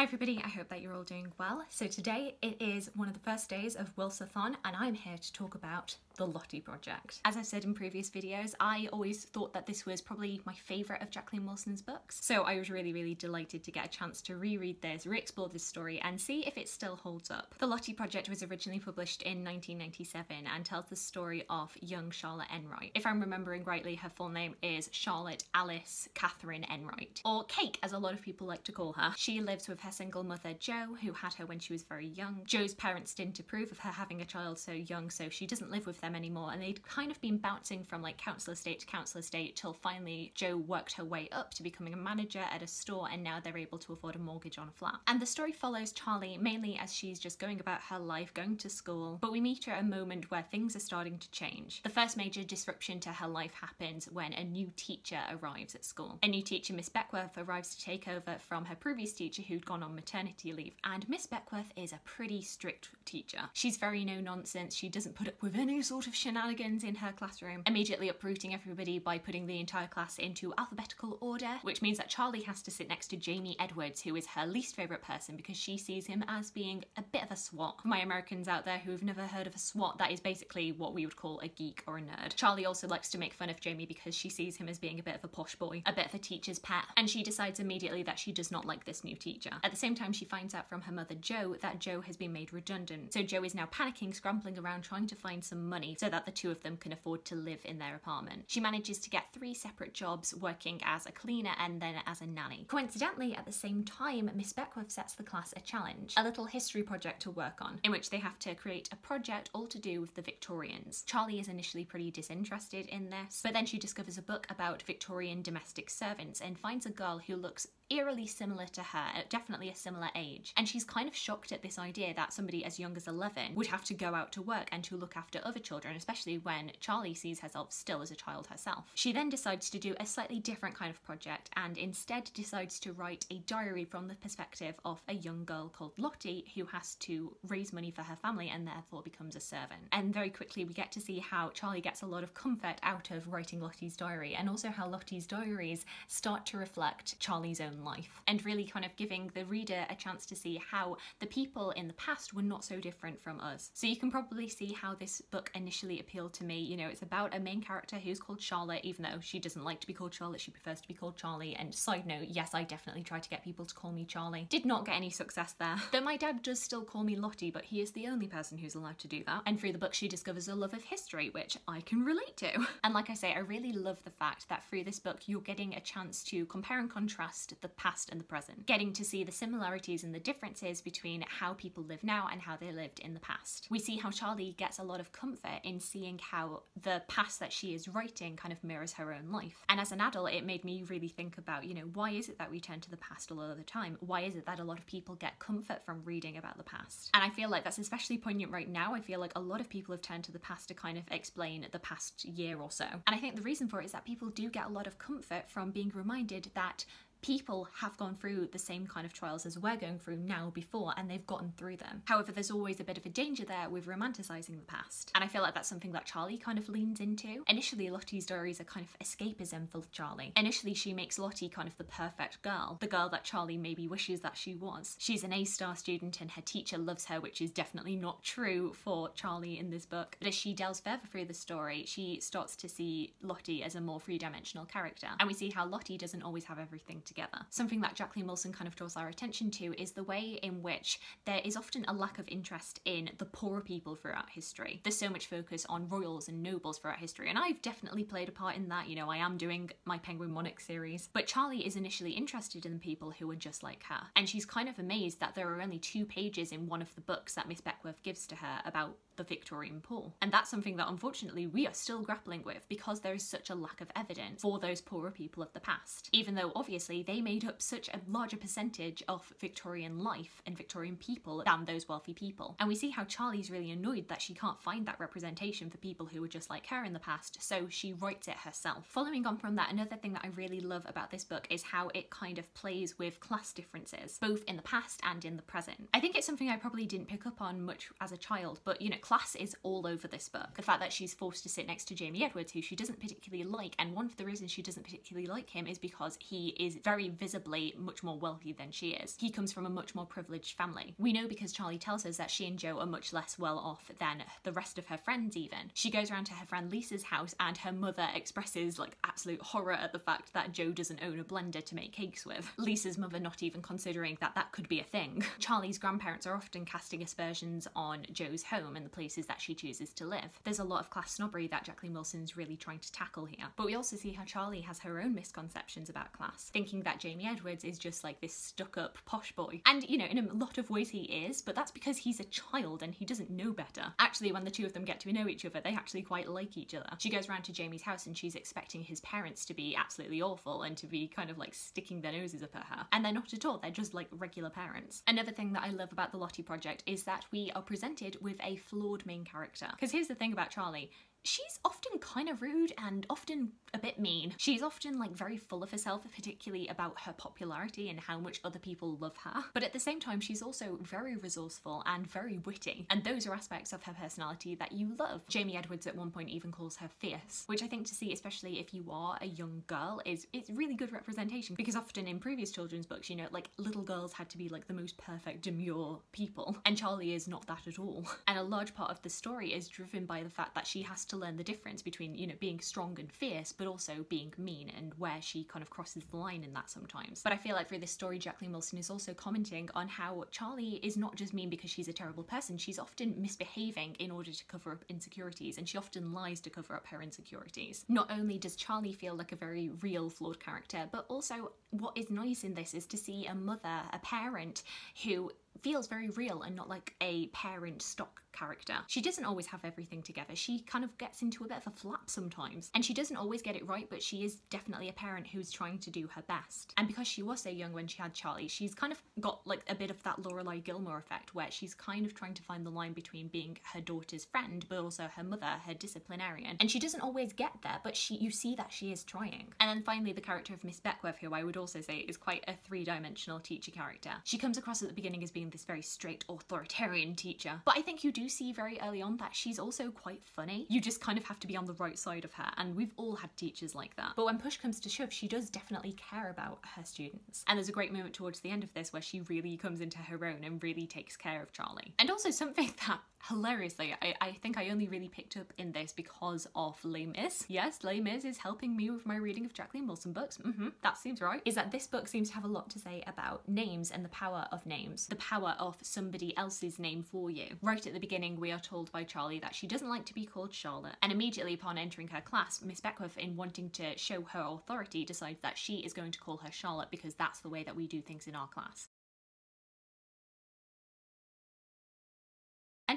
Hi everybody, I hope that you're all doing well. So today it is one of the first days of Wilsathon and I'm here to talk about the Lottie Project. As I've said in previous videos, I always thought that this was probably my favourite of Jacqueline Wilson's books. So I was really, really delighted to get a chance to reread this, re-explore this story and see if it still holds up. The Lottie Project was originally published in 1997 and tells the story of young Charlotte Enright. If I'm remembering rightly, her full name is Charlotte Alice Catherine Enright, or Cake as a lot of people like to call her. She lives with her single mother Jo, who had her when she was very young. Jo's parents didn't approve of her having a child so young, so she doesn't live with them anymore. And they'd kind of been bouncing from like council estate to council estate till finally Jo worked her way up to becoming a manager at a store, and now they're able to afford a mortgage on a flat. And the story follows Charlie mainly as she's just going about her life, going to school, but we meet her at a moment where things are starting to change. The first major disruption to her life happens when a new teacher arrives at school. A new teacher, Miss Beckworth, arrives to take over from her previous teacher who'd gone on maternity leave, and Miss Beckworth is a pretty strict teacher. She's very no nonsense, she doesn't put up with any sort of shenanigans in her classroom, immediately uprooting everybody by putting the entire class into alphabetical order, which means that Charlie has to sit next to Jamie Edwards, who is her least favourite person because she sees him as being a bit of a swot. For my Americans out there who have never heard of a swot, that is basically what we would call a geek or a nerd. Charlie also likes to make fun of Jamie because she sees him as being a bit of a posh boy, a bit of a teacher's pet, and she decides immediately that she does not like this new teacher. At the same time, she finds out from her mother Jo that Jo has been made redundant, so Jo is now panicking, scrambling around trying to find some money so that the two of them can afford to live in their apartment. She manages to get three separate jobs working as a cleaner and then as a nanny. Coincidentally, at the same time, Miss Beckworth sets the class a challenge, a little history project to work on, in which they have to create a project all to do with the Victorians. Charlie is initially pretty disinterested in this, but then she discovers a book about Victorian domestic servants and finds a girl who looks eerily similar to her, definitely a similar age. And she's kind of shocked at this idea that somebody as young as 11 would have to go out to work and to look after other children, especially when Charlie sees herself still as a child herself. She then decides to do a slightly different kind of project and instead decides to write a diary from the perspective of a young girl called Lottie who has to raise money for her family and therefore becomes a servant. And very quickly we get to see how Charlie gets a lot of comfort out of writing Lottie's diary and also how Lottie's diaries start to reflect Charlie's own life and really kind of giving the reader a chance to see how the people in the past were not so different from us. So you can probably see how this book initially appealed to me. You know, it's about a main character who's called Charlotte, even though she doesn't like to be called Charlotte, she prefers to be called Charlie. And side note, yes, I definitely try to get people to call me Charlie. Did not get any success there. Though my dad does still call me Lottie, but he is the only person who's allowed to do that. And through the book, she discovers a love of history, which I can relate to. And like I say, I really love the fact that through this book, you're getting a chance to compare and contrast the past and the present, getting to see the similarities and the differences between how people live now and how they lived in the past. We see how Charlie gets a lot of comfort in seeing how the past that she is writing kind of mirrors her own life. And as an adult, it made me really think about, you know, why is it that we turn to the past a lot of the time? Why is it that a lot of people get comfort from reading about the past? And I feel like that's especially poignant right now. I feel like a lot of people have turned to the past to kind of explain the past year or so. And I think the reason for it is that people do get a lot of comfort from being reminded that people have gone through the same kind of trials as we're going through now before and they've gotten through them. However, there's always a bit of a danger there with romanticizing the past. And I feel like that's something that Charlie kind of leans into. Initially, Lottie's diaries are kind of escapism for Charlie. Initially, she makes Lottie kind of the perfect girl, the girl that Charlie maybe wishes that she was. She's an A-star student and her teacher loves her, which is definitely not true for Charlie in this book. But as she delves further through the story, she starts to see Lottie as a more three-dimensional character. And we see how Lottie doesn't always have everything together. Something that Jacqueline Wilson kind of draws our attention to is the way in which there is often a lack of interest in the poorer people throughout history. There's so much focus on royals and nobles throughout history, and I've definitely played a part in that. You know, I am doing my Penguin Monarch series, but Charlie is initially interested in people who are just like her, and she's kind of amazed that there are only two pages in one of the books that Miss Beckworth gives to her about the Victorian poor. And that's something that unfortunately we are still grappling with because there is such a lack of evidence for those poorer people of the past. Even though obviously they made up such a larger percentage of Victorian life and Victorian people than those wealthy people. And we see how Charlie's really annoyed that she can't find that representation for people who were just like her in the past, so she writes it herself. Following on from that, another thing that I really love about this book is how it kind of plays with class differences, both in the past and in the present. I think it's something I probably didn't pick up on much as a child, but you know, Class is all over this book. The fact that she's forced to sit next to Jamie Edwards, who she doesn't particularly like, and one of the reasons she doesn't particularly like him is because he is very visibly much more wealthy than she is. He comes from a much more privileged family. We know because Charlie tells us that she and Jo are much less well off than the rest of her friends even. She goes around to her friend Lisa's house and her mother expresses like absolute horror at the fact that Jo doesn't own a blender to make cakes with. Lisa's mother not even considering that that could be a thing. Charlie's grandparents are often casting aspersions on Jo's home and the places that she chooses to live. There's a lot of class snobbery that Jacqueline Wilson's really trying to tackle here. But we also see how Charlie has her own misconceptions about class, thinking that Jamie Edwards is just like this stuck up posh boy. And you know, in a lot of ways he is, but that's because he's a child and he doesn't know better. Actually, when the two of them get to know each other, they actually quite like each other. She goes around to Jamie's house and she's expecting his parents to be absolutely awful and to be kind of like sticking their noses up at her. And they're not at all, they're just like regular parents. Another thing that I love about the Lottie project is that we are presented with a flawed main character. Because here's the thing about Charlie she's often kind of rude and often a bit mean. She's often like very full of herself, particularly about her popularity and how much other people love her. But at the same time, she's also very resourceful and very witty. And those are aspects of her personality that you love. Jamie Edwards at one point even calls her fierce, which I think to see, especially if you are a young girl, is it's really good representation because often in previous children's books, you know, like little girls had to be like the most perfect, demure people. And Charlie is not that at all. And a large part of the story is driven by the fact that she has to learn the difference between, you know, being strong and fierce, but also being mean and where she kind of crosses the line in that sometimes. But I feel like through this story, Jacqueline Wilson is also commenting on how Charlie is not just mean because she's a terrible person, she's often misbehaving in order to cover up insecurities, and she often lies to cover up her insecurities. Not only does Charlie feel like a very real, flawed character, but also what is nice in this is to see a mother, a parent, who feels very real and not like a parent stock character. She doesn't always have everything together. She kind of gets into a bit of a flap sometimes. And she doesn't always get it right, but she is definitely a parent who's trying to do her best. And because she was so young when she had Charlie, she's kind of got like a bit of that Lorelai Gilmore effect where she's kind of trying to find the line between being her daughter's friend, but also her mother, her disciplinarian. And she doesn't always get there, but she you see that she is trying. And then finally the character of Miss Beckworth, who I would also say is quite a three-dimensional teacher character. She comes across at the beginning as being this very strict authoritarian teacher, but I think you do see very early on that she's also quite funny. You just kind of have to be on the right side of her, and we've all had teachers like that. But when push comes to shove, she does definitely care about her students. And there's a great moment towards the end of this where she really comes into her own and really takes care of Charlie. And also something that hilariously, I, I think I only really picked up in this because of Les Mis. Yes, Les Mis is helping me with my reading of Jacqueline Wilson books. Mm-hmm, that seems right. Is that this book seems to have a lot to say about names and the power of names, the power of somebody else's name for you. Right at the beginning, we are told by Charlie that she doesn't like to be called Charlotte, and immediately upon entering her class, Miss Beckworth, in wanting to show her authority, decides that she is going to call her Charlotte because that's the way that we do things in our class.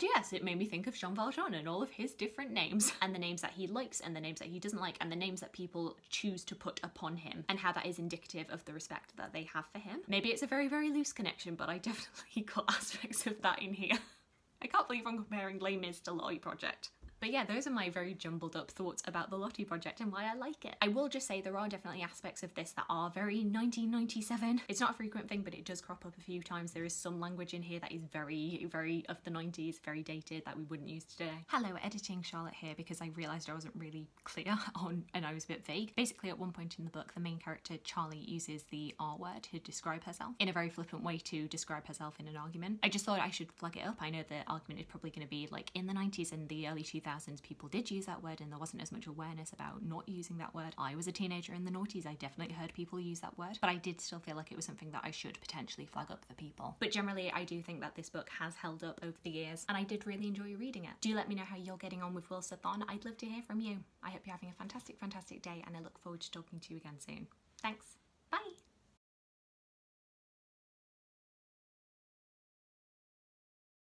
Yes, it made me think of Jean Valjean and all of his different names, and the names that he likes and the names that he doesn't like, and the names that people choose to put upon him, and how that is indicative of the respect that they have for him. Maybe it's a very, very loose connection, but I definitely got aspects of that in here. I can't believe I'm comparing Les Mis to Lottie Project. But yeah, those are my very jumbled up thoughts about the Lottie project and why I like it. I will just say there are definitely aspects of this that are very 1997. It's not a frequent thing, but it does crop up a few times. There is some language in here that is very, very of the 90s, very dated that we wouldn't use today. Hello, editing Charlotte here because I realised I wasn't really clear on and I was a bit vague. Basically, at one point in the book, the main character Charlie uses the R word to describe herself in a very flippant way to describe herself in an argument. I just thought I should flag it up. I know the argument is probably going to be like in the 90s and the early 2000s 2000s people did use that word and there wasn't as much awareness about not using that word. I was a teenager in the noughties, I definitely heard people use that word, but I did still feel like it was something that I should potentially flag up for people. But generally, I do think that this book has held up over the years and I did really enjoy reading it. Do let me know how you're getting on with Wilsathon. I'd love to hear from you. I hope you're having a fantastic, fantastic day and I look forward to talking to you again soon. Thanks.